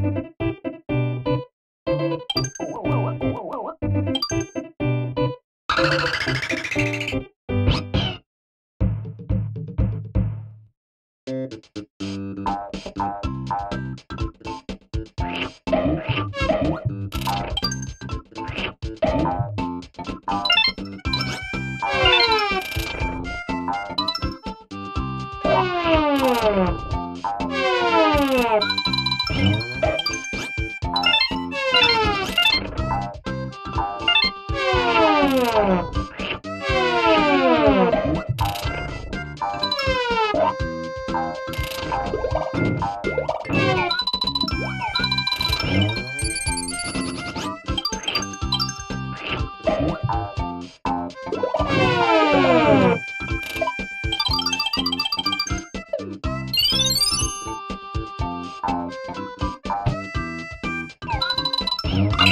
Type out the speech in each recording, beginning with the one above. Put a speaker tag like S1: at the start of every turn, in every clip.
S1: Thank you.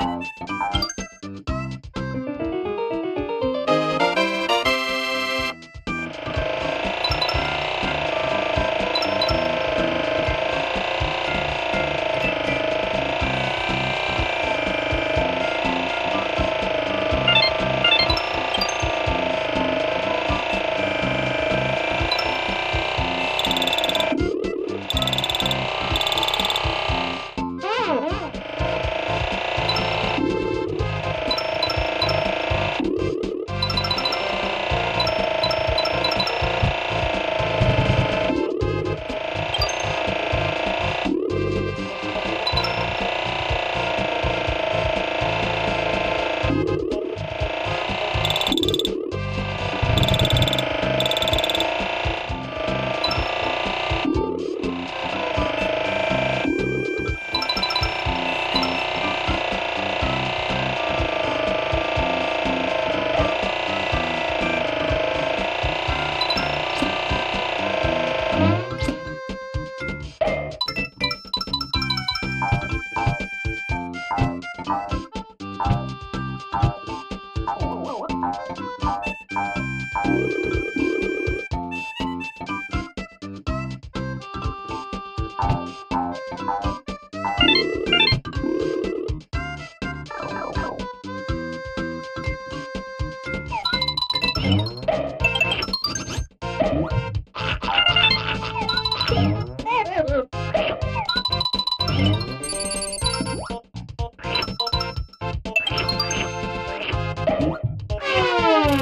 S2: Bye.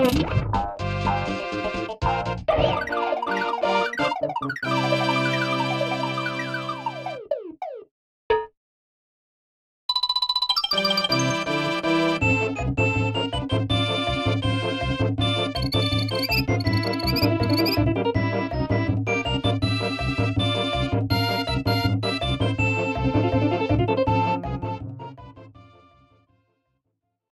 S1: Música